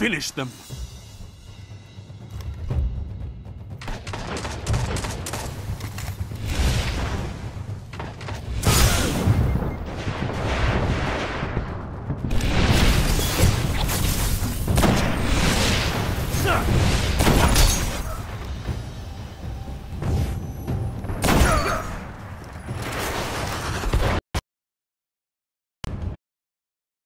Finish them! Sir!